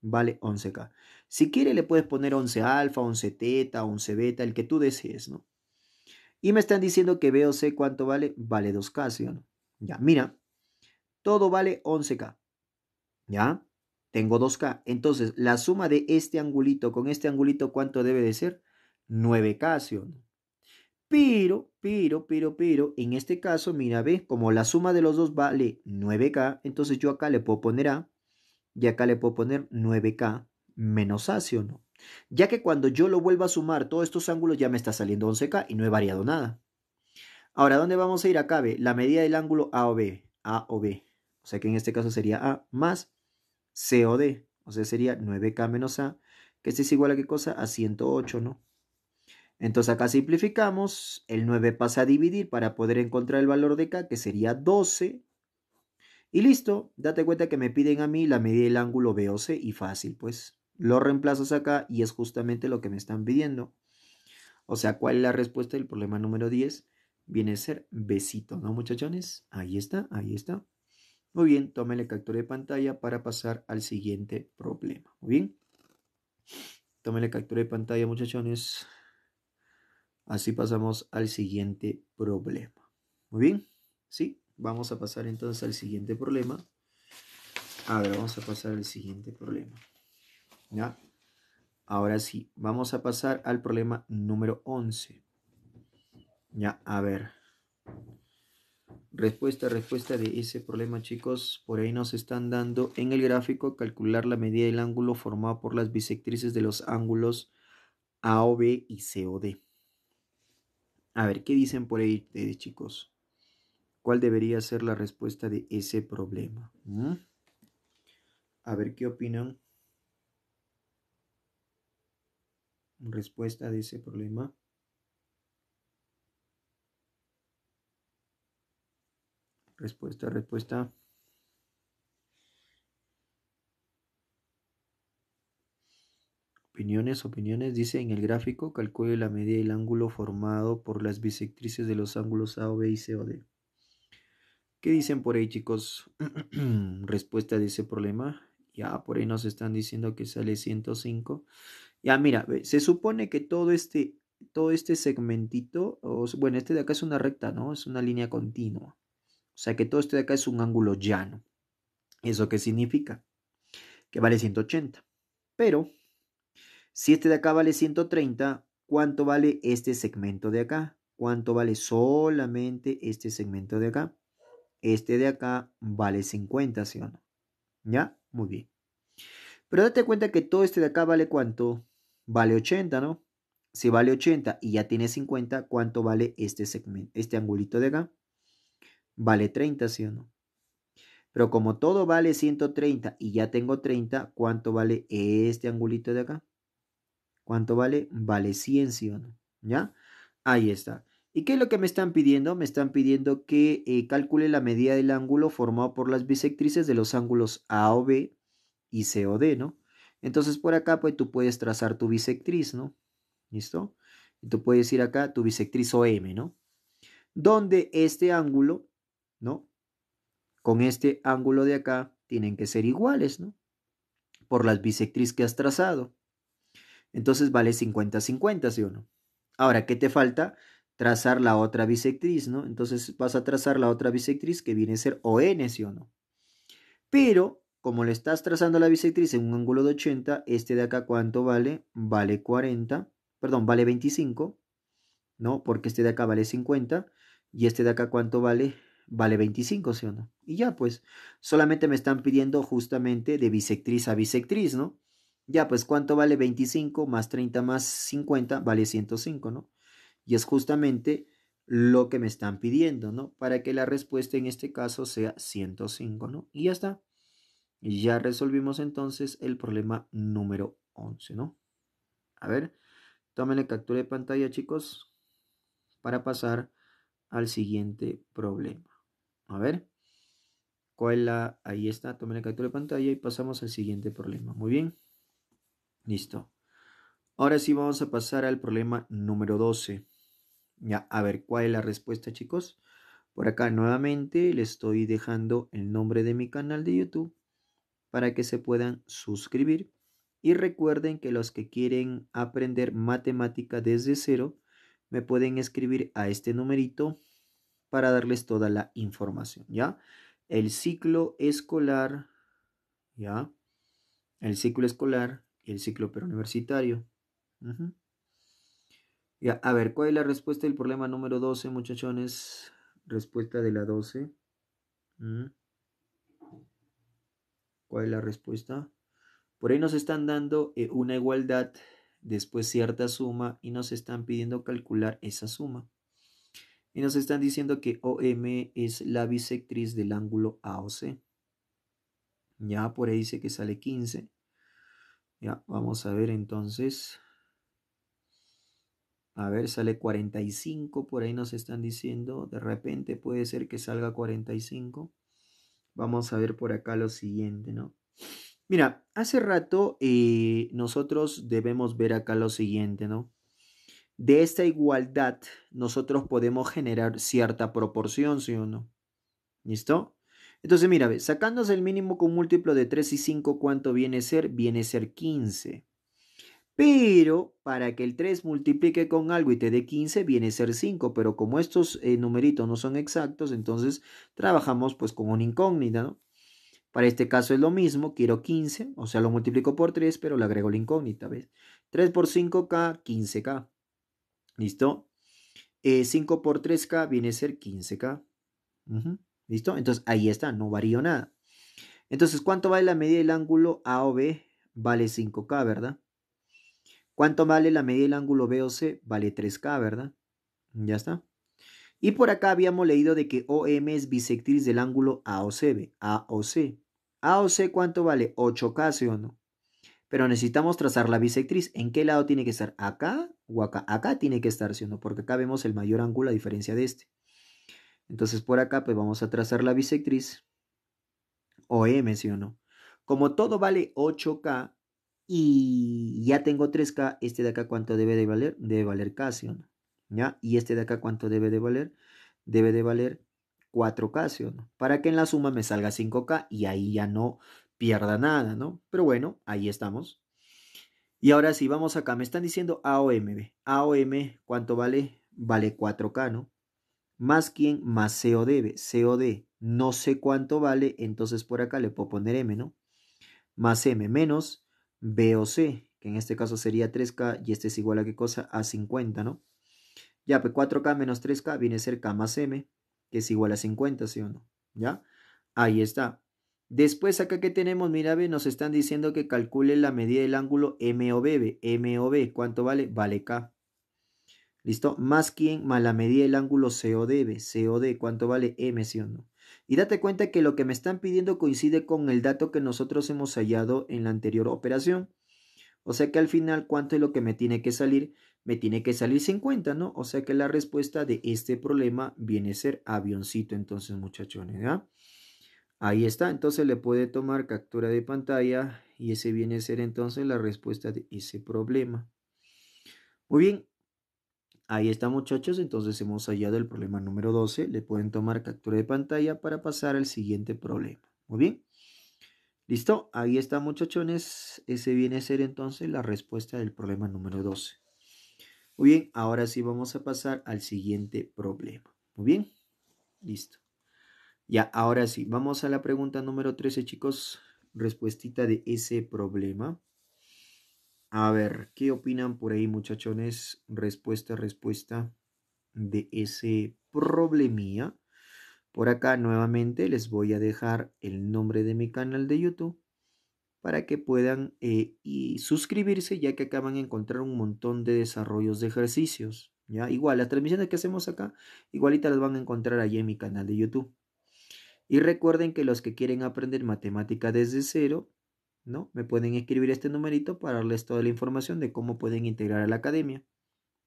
vale 11K. Si quiere le puedes poner 11 alfa, 11 teta, 11 beta, el que tú desees, ¿no? Y me están diciendo que B o C cuánto vale, vale 2K, ¿sí o no? Ya, mira, todo vale 11K. ¿Ya? Tengo 2K. Entonces, la suma de este angulito con este angulito, ¿cuánto debe de ser? 9K, ¿sí o no? Pero, pero, pero, pero, en este caso, mira, ve, como la suma de los dos vale 9K, entonces yo acá le puedo poner A y acá le puedo poner 9K menos A, ¿sí o no? Ya que cuando yo lo vuelva a sumar todos estos ángulos ya me está saliendo 11K y no he variado nada. Ahora, ¿dónde vamos a ir acá? B, la medida del ángulo A o B. A o B. O sea que en este caso sería A más C o D. O sea, sería 9K menos A, que este es igual a qué cosa? A 108, ¿no? Entonces acá simplificamos, el 9 pasa a dividir para poder encontrar el valor de K, que sería 12. Y listo, date cuenta que me piden a mí la medida del ángulo BOC y fácil, pues lo reemplazas acá y es justamente lo que me están pidiendo. O sea, ¿cuál es la respuesta del problema número 10? Viene a ser besito, ¿no, muchachones? Ahí está, ahí está. Muy bien, tómele captura de pantalla para pasar al siguiente problema. Muy bien. Tómele captura de pantalla, muchachones. Así pasamos al siguiente problema. Muy bien. Sí, vamos a pasar entonces al siguiente problema. A ver, vamos a pasar al siguiente problema. ¿Ya? Ahora sí, vamos a pasar al problema número 11. Ya, a ver. Respuesta, respuesta de ese problema, chicos. Por ahí nos están dando en el gráfico calcular la medida del ángulo formado por las bisectrices de los ángulos AOB y COD. A ver, ¿qué dicen por ahí, chicos? ¿Cuál debería ser la respuesta de ese problema? ¿Mm? A ver, ¿qué opinan? Respuesta de ese problema. Respuesta, respuesta. Opiniones, opiniones. Dice en el gráfico, calcule la medida del ángulo formado por las bisectrices de los ángulos AOB y COD. ¿Qué dicen por ahí, chicos? Respuesta de ese problema. Ya por ahí nos están diciendo que sale 105. Ya, mira, se supone que todo este, todo este segmentito, bueno, este de acá es una recta, ¿no? Es una línea continua. O sea que todo este de acá es un ángulo llano. ¿Eso qué significa? Que vale 180. Pero, si este de acá vale 130, ¿cuánto vale este segmento de acá? ¿Cuánto vale solamente este segmento de acá? Este de acá vale 50, ¿sí o no? ¿Ya? Muy bien. Pero date cuenta que todo este de acá vale cuánto? Vale 80, ¿no? Si vale 80 y ya tiene 50, ¿cuánto vale este segmento, este angulito de acá? vale 30, ¿sí o no? Pero como todo vale 130 y ya tengo 30, ¿cuánto vale este angulito de acá? ¿Cuánto vale? Vale 100, ¿sí o no? ¿Ya? Ahí está. ¿Y qué es lo que me están pidiendo? Me están pidiendo que eh, calcule la medida del ángulo formado por las bisectrices de los ángulos AOB y COD, ¿no? Entonces por acá pues tú puedes trazar tu bisectriz, ¿no? ¿Listo? Y tú puedes ir acá tu bisectriz OM, ¿no? Donde este ángulo ¿no? Con este ángulo de acá tienen que ser iguales, ¿no? Por las bisectrices que has trazado. Entonces vale 50-50, ¿sí o no? Ahora, ¿qué te falta? Trazar la otra bisectriz, ¿no? Entonces vas a trazar la otra bisectriz que viene a ser ON, ¿sí o no? Pero, como le estás trazando la bisectriz en un ángulo de 80, este de acá, ¿cuánto vale? Vale 40, perdón, vale 25, ¿no? Porque este de acá vale 50. Y este de acá, ¿cuánto vale? vale 25, ¿sí o no? Y ya, pues, solamente me están pidiendo justamente de bisectriz a bisectriz, ¿no? Ya, pues, ¿cuánto vale 25 más 30 más 50? Vale 105, ¿no? Y es justamente lo que me están pidiendo, ¿no? Para que la respuesta en este caso sea 105, ¿no? Y ya está. Y ya resolvimos entonces el problema número 11, ¿no? A ver, tómenle captura de pantalla, chicos, para pasar al siguiente problema. A ver. ¿Cuál la? Ahí está. Tomen la captura de pantalla y pasamos al siguiente problema. Muy bien. Listo. Ahora sí vamos a pasar al problema número 12. Ya, a ver, ¿cuál es la respuesta, chicos? Por acá nuevamente les estoy dejando el nombre de mi canal de YouTube para que se puedan suscribir. Y recuerden que los que quieren aprender matemática desde cero, me pueden escribir a este numerito para darles toda la información, ¿ya? El ciclo escolar, ¿ya? El ciclo escolar y el ciclo preuniversitario. Ya, a ver, ¿cuál es la respuesta del problema número 12, muchachones? Respuesta de la 12. ¿Mm? ¿Cuál es la respuesta? Por ahí nos están dando eh, una igualdad, después cierta suma y nos están pidiendo calcular esa suma. Y nos están diciendo que OM es la bisectriz del ángulo AOC. Ya por ahí dice que sale 15. Ya, vamos a ver entonces. A ver, sale 45, por ahí nos están diciendo. De repente puede ser que salga 45. Vamos a ver por acá lo siguiente, ¿no? Mira, hace rato eh, nosotros debemos ver acá lo siguiente, ¿no? De esta igualdad nosotros podemos generar cierta proporción, ¿sí o no? ¿Listo? Entonces, mira, sacándose el mínimo con múltiplo de 3 y 5, ¿cuánto viene a ser? Viene a ser 15. Pero para que el 3 multiplique con algo y te dé 15, viene a ser 5. Pero como estos eh, numeritos no son exactos, entonces trabajamos pues con una incógnita, ¿no? Para este caso es lo mismo, quiero 15, o sea, lo multiplico por 3, pero le agrego la incógnita, ¿ves? 3 por 5K, 15K. ¿Listo? 5 eh, por 3K viene a ser 15K. ¿Listo? Entonces ahí está, no varío nada. Entonces, ¿cuánto vale la medida del ángulo AOB? Vale 5K, ¿verdad? ¿Cuánto vale la medida del ángulo BOC? Vale 3K, ¿verdad? Ya está. Y por acá habíamos leído de que OM es bisectriz del ángulo AOC. AOC. AOC, ¿cuánto vale? 8K, ¿sí o no? Pero necesitamos trazar la bisectriz. ¿En qué lado tiene que estar? ¿Acá o acá? Acá tiene que estar, ¿sí o no? Porque acá vemos el mayor ángulo a diferencia de este. Entonces por acá pues vamos a trazar la bisectriz. OM, ¿sí o no? Como todo vale 8K y ya tengo 3K, este de acá ¿cuánto debe de valer? Debe valer K, ¿sí o no? ¿Ya? Y este de acá ¿cuánto debe de valer? Debe de valer 4K, ¿sí o no? Para que en la suma me salga 5K y ahí ya no pierda nada, ¿no? Pero bueno, ahí estamos. Y ahora sí, vamos acá. Me están diciendo AOM. AOM, ¿cuánto vale? Vale 4K, ¿no? Más quién, más COD. COD, no sé cuánto vale, entonces por acá le puedo poner M, ¿no? Más M menos BOC, que en este caso sería 3K y este es igual a qué cosa? A 50, ¿no? Ya, pues 4K menos 3K viene a ser K más M, que es igual a 50, ¿sí o no? ¿Ya? Ahí está. Después acá que tenemos, mira, ve, nos están diciendo que calcule la medida del ángulo MOB. MOB, ¿cuánto vale? Vale K. ¿Listo? Más quién, más la medida del ángulo COD. COD, ¿cuánto vale? M, ¿sí o no? Y date cuenta que lo que me están pidiendo coincide con el dato que nosotros hemos hallado en la anterior operación. O sea que al final, ¿cuánto es lo que me tiene que salir? Me tiene que salir 50, ¿no? O sea que la respuesta de este problema viene a ser avioncito, entonces, muchachones, ¿ya? Ahí está, entonces le puede tomar captura de pantalla y ese viene a ser entonces la respuesta de ese problema. Muy bien, ahí está muchachos, entonces hemos hallado el problema número 12. Le pueden tomar captura de pantalla para pasar al siguiente problema. Muy bien, listo, ahí está muchachones, ese viene a ser entonces la respuesta del problema número 12. Muy bien, ahora sí vamos a pasar al siguiente problema. Muy bien, listo. Ya, ahora sí, vamos a la pregunta número 13, chicos. Respuestita de ese problema. A ver, ¿qué opinan por ahí, muchachones? Respuesta, respuesta de ese problemía. Por acá nuevamente les voy a dejar el nombre de mi canal de YouTube para que puedan eh, y suscribirse ya que acaban de encontrar un montón de desarrollos de ejercicios. ¿ya? Igual, las transmisiones que hacemos acá, igualita las van a encontrar allí en mi canal de YouTube. Y recuerden que los que quieren aprender matemática desde cero, ¿no? Me pueden escribir este numerito para darles toda la información de cómo pueden integrar a la academia,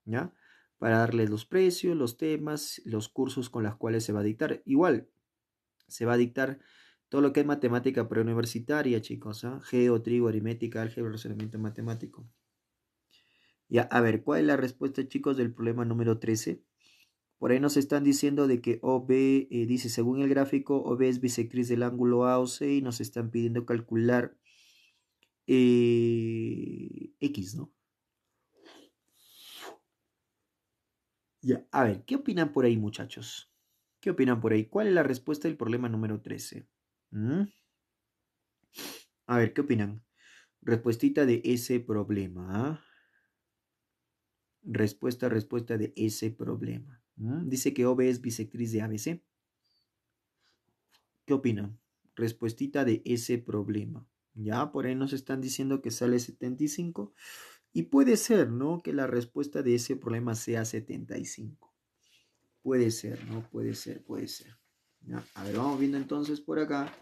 ¿ya? Para darles los precios, los temas, los cursos con los cuales se va a dictar. Igual, se va a dictar todo lo que es matemática preuniversitaria, chicos, ¿ah? Geo, trigo, aritmética, álgebra, razonamiento matemático. Ya, a ver, ¿cuál es la respuesta, chicos, del problema número 13? Por ahí nos están diciendo de que OB, eh, dice, según el gráfico, OB es bisectriz del ángulo AOC y nos están pidiendo calcular eh, X, ¿no? Ya, a ver, ¿qué opinan por ahí, muchachos? ¿Qué opinan por ahí? ¿Cuál es la respuesta del problema número 13? ¿Mm? A ver, ¿qué opinan? Respuestita de ese problema. Respuesta, respuesta de ese problema. Dice que OB es bisectriz de ABC. ¿Qué opinan? Respuestita de ese problema. Ya por ahí nos están diciendo que sale 75. Y puede ser, ¿no? Que la respuesta de ese problema sea 75. Puede ser, ¿no? Puede ser, puede ser. A ver, vamos viendo entonces por acá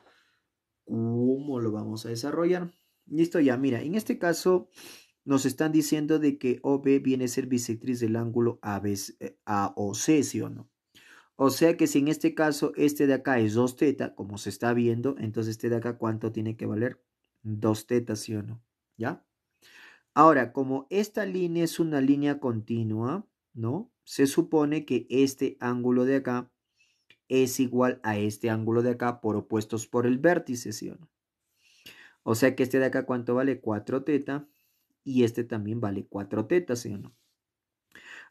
cómo lo vamos a desarrollar. Listo, ya, mira, en este caso nos están diciendo de que OB viene a ser bisectriz del ángulo AOC, eh, ¿sí o no? O sea que si en este caso este de acá es 2 teta, como se está viendo, entonces este de acá, ¿cuánto tiene que valer? 2 teta, ¿sí o no? ¿Ya? Ahora, como esta línea es una línea continua, ¿no? Se supone que este ángulo de acá es igual a este ángulo de acá por opuestos por el vértice, ¿sí o no? O sea que este de acá, ¿cuánto vale? 4 teta y este también vale 4 tetas, ¿sí o no?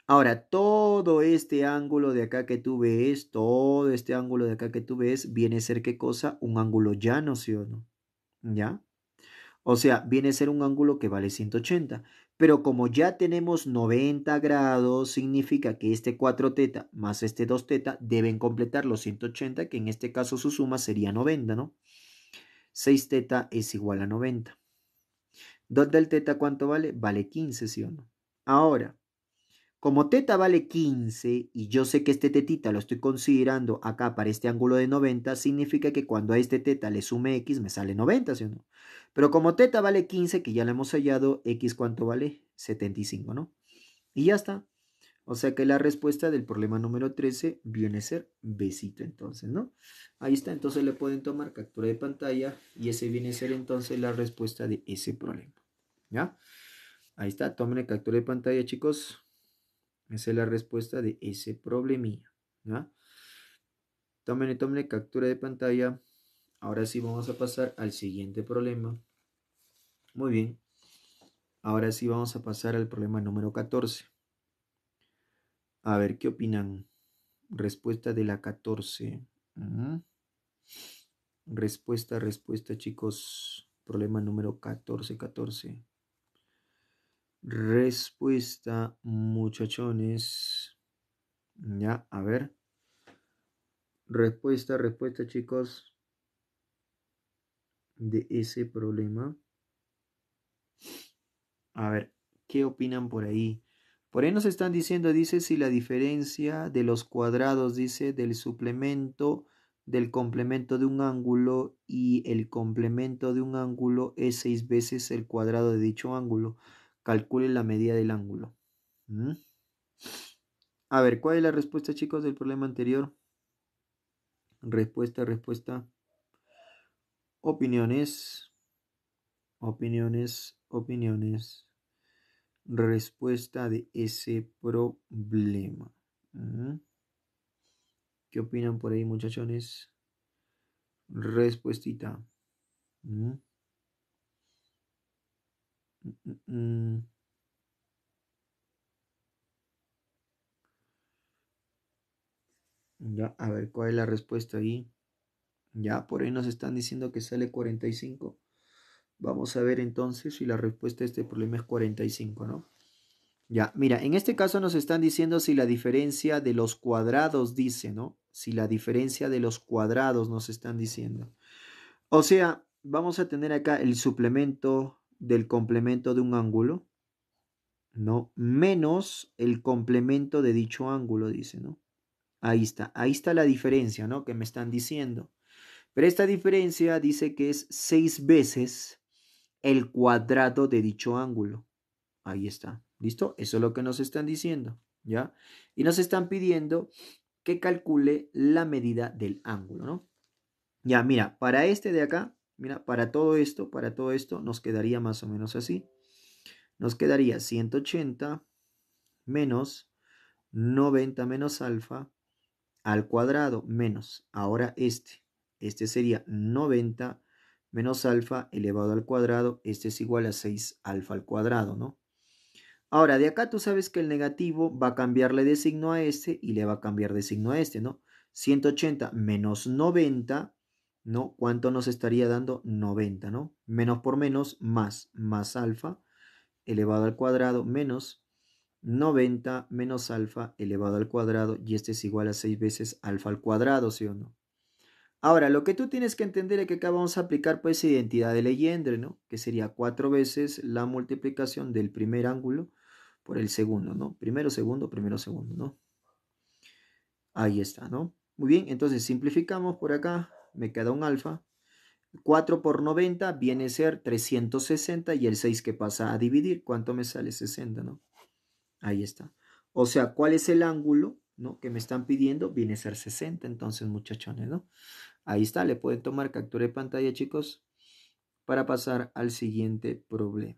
Ahora, todo este ángulo de acá que tú ves, todo este ángulo de acá que tú ves, viene a ser qué cosa? Un ángulo llano, ¿sí o no? ¿Ya? O sea, viene a ser un ángulo que vale 180. Pero como ya tenemos 90 grados, significa que este 4 teta más este 2 teta deben completar los 180, que en este caso su suma sería 90, ¿no? 6 teta es igual a 90. 2 del teta, ¿cuánto vale? Vale 15, ¿sí o no? Ahora, como teta vale 15 y yo sé que este tetita lo estoy considerando acá para este ángulo de 90, significa que cuando a este teta le sume x me sale 90, ¿sí o no? Pero como teta vale 15, que ya lo hemos hallado, x cuánto vale? 75, ¿no? Y ya está. O sea que la respuesta del problema número 13 viene a ser besito entonces, ¿no? Ahí está, entonces le pueden tomar captura de pantalla y ese viene a ser entonces la respuesta de ese problema, ¿ya? Ahí está, tomen captura de pantalla chicos. Esa es la respuesta de ese problemilla. ¿ya? Tomen, tomen captura de pantalla. Ahora sí vamos a pasar al siguiente problema. Muy bien. Ahora sí vamos a pasar al problema número 14. A ver, ¿qué opinan? Respuesta de la 14. Respuesta, respuesta, chicos. Problema número 14, 14. Respuesta, muchachones. Ya, a ver. Respuesta, respuesta, chicos. De ese problema. A ver, ¿qué opinan por ahí? Por ahí nos están diciendo, dice, si la diferencia de los cuadrados, dice, del suplemento del complemento de un ángulo y el complemento de un ángulo es seis veces el cuadrado de dicho ángulo. Calcule la medida del ángulo. ¿Mm? A ver, ¿cuál es la respuesta, chicos, del problema anterior? Respuesta, respuesta. Opiniones. Opiniones, opiniones. Respuesta de ese problema. ¿Mm? ¿Qué opinan por ahí, muchachones? Respuestita. ¿Mm? Mm, ya, a ver, ¿cuál es la respuesta ahí? Ya, por ahí nos están diciendo que sale 45. Vamos a ver entonces si la respuesta a este problema es 45, ¿no? Ya, mira, en este caso nos están diciendo si la diferencia de los cuadrados dice, ¿no? Si la diferencia de los cuadrados nos están diciendo. O sea, vamos a tener acá el suplemento del complemento de un ángulo, ¿no? Menos el complemento de dicho ángulo, dice, ¿no? Ahí está, ahí está la diferencia, ¿no? Que me están diciendo. Pero esta diferencia dice que es seis veces el cuadrado de dicho ángulo. Ahí está, ¿listo? Eso es lo que nos están diciendo, ¿ya? Y nos están pidiendo que calcule la medida del ángulo, ¿no? Ya, mira, para este de acá, Mira, para todo esto, para todo esto nos quedaría más o menos así. Nos quedaría 180 menos 90 menos alfa al cuadrado menos, ahora este. Este sería 90 menos alfa elevado al cuadrado. Este es igual a 6 alfa al cuadrado, ¿no? Ahora, de acá tú sabes que el negativo va a cambiarle de signo a este y le va a cambiar de signo a este, ¿no? 180 menos 90 ¿no? ¿Cuánto nos estaría dando? 90, ¿no? Menos por menos, más, más alfa elevado al cuadrado, menos 90 menos alfa elevado al cuadrado, y este es igual a 6 veces alfa al cuadrado, ¿sí o no? Ahora, lo que tú tienes que entender es que acá vamos a aplicar pues identidad de Legendre, ¿no? Que sería 4 veces la multiplicación del primer ángulo por el segundo, ¿no? Primero, segundo, primero, segundo, ¿no? Ahí está, ¿no? Muy bien, entonces simplificamos por acá, me queda un alfa. 4 por 90 viene a ser 360 y el 6 que pasa a dividir, ¿cuánto me sale? 60, ¿no? Ahí está. O sea, ¿cuál es el ángulo ¿no? que me están pidiendo? Viene a ser 60, entonces muchachones, ¿no? Ahí está, le pueden tomar captura de pantalla, chicos, para pasar al siguiente problema.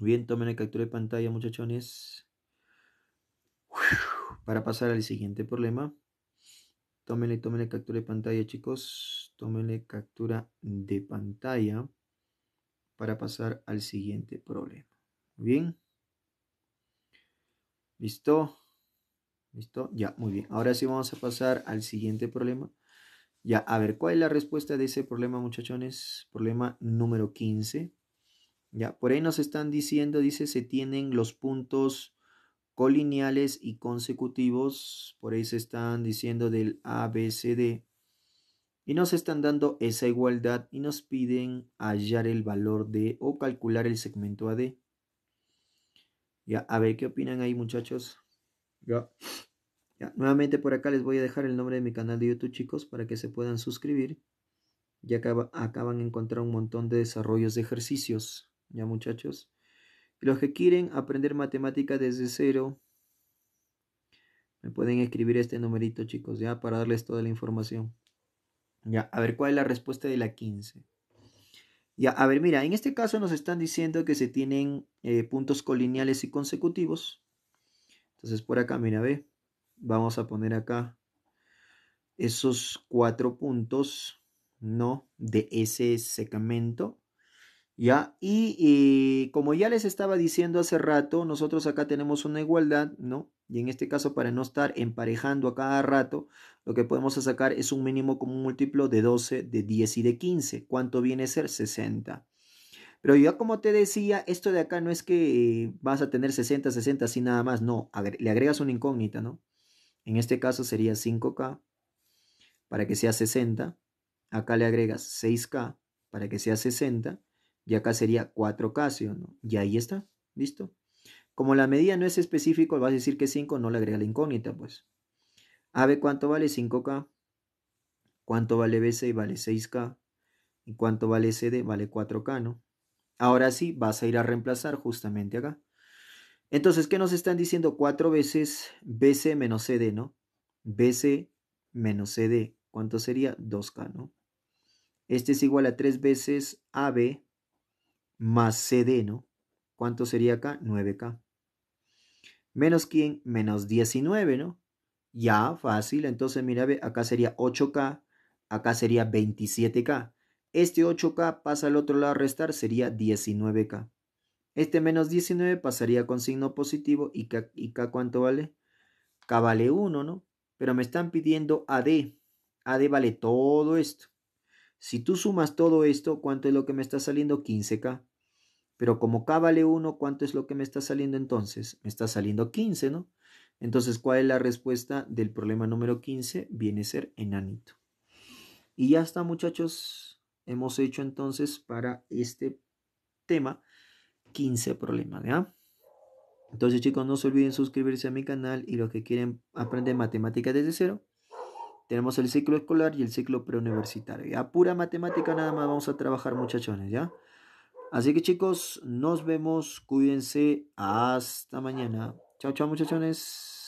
Bien, tomen la captura de pantalla, muchachones. Para pasar al siguiente problema. Tómenle, tómenle captura de pantalla, chicos. Tómenle captura de pantalla para pasar al siguiente problema. Bien. ¿Listo? ¿Listo? Ya, muy bien. Ahora sí vamos a pasar al siguiente problema. Ya, a ver, ¿cuál es la respuesta de ese problema, muchachones? Problema número 15. Ya, por ahí nos están diciendo, dice, se tienen los puntos colineales y consecutivos. Por ahí se están diciendo del ABCD. Y nos están dando esa igualdad y nos piden hallar el valor de o calcular el segmento AD. Ya, a ver qué opinan ahí, muchachos. Ya. Nuevamente por acá les voy a dejar el nombre de mi canal de YouTube, chicos, para que se puedan suscribir. Ya acá, acá van a encontrar un montón de desarrollos de ejercicios. Ya, muchachos. Los que quieren aprender matemática desde cero, me pueden escribir este numerito, chicos, ya, para darles toda la información. Ya, a ver, ¿cuál es la respuesta de la 15? Ya, a ver, mira, en este caso nos están diciendo que se tienen eh, puntos colineales y consecutivos. Entonces, por acá, mira, ve, vamos a poner acá esos cuatro puntos, ¿no? De ese segmento ¿Ya? Y como ya les estaba diciendo hace rato, nosotros acá tenemos una igualdad, ¿no? Y en este caso, para no estar emparejando a cada rato, lo que podemos sacar es un mínimo común múltiplo de 12, de 10 y de 15. ¿Cuánto viene a ser? 60. Pero ya como te decía, esto de acá no es que vas a tener 60, 60 así nada más, no, le agregas una incógnita, ¿no? En este caso sería 5K para que sea 60. Acá le agregas 6K para que sea 60 y acá sería 4K, no? Y ahí está, ¿listo? Como la medida no es específico, vas a decir que 5, no le agrega la incógnita, pues. A cuánto vale 5K. ¿Cuánto vale BC? Vale 6K. ¿Y cuánto vale CD? Vale 4K, ¿no? Ahora sí, vas a ir a reemplazar justamente acá. Entonces, ¿qué nos están diciendo? 4 veces BC menos CD, ¿no? BC menos CD. ¿Cuánto sería? 2K, ¿no? Este es igual a 3 veces AB más CD, ¿no? ¿Cuánto sería acá? 9K. Menos quién? Menos 19, ¿no? Ya, fácil. Entonces, mira, acá sería 8K, acá sería 27K. Este 8K pasa al otro lado a restar, sería 19K. Este menos 19 pasaría con signo positivo y K, y ¿cuánto vale? K vale 1, ¿no? Pero me están pidiendo AD. AD vale todo esto. Si tú sumas todo esto, ¿cuánto es lo que me está saliendo? 15K. Pero como K vale 1, ¿cuánto es lo que me está saliendo entonces? Me está saliendo 15, ¿no? Entonces, ¿cuál es la respuesta del problema número 15? Viene a ser enanito. Y ya está, muchachos. Hemos hecho entonces para este tema 15 problemas, ¿ya? Entonces, chicos, no se olviden suscribirse a mi canal y los que quieren aprender matemáticas desde cero, tenemos el ciclo escolar y el ciclo preuniversitario. Ya pura matemática nada más vamos a trabajar, muchachones, ¿ya? Así que chicos, nos vemos, cuídense, hasta mañana. Chao, chao muchachones.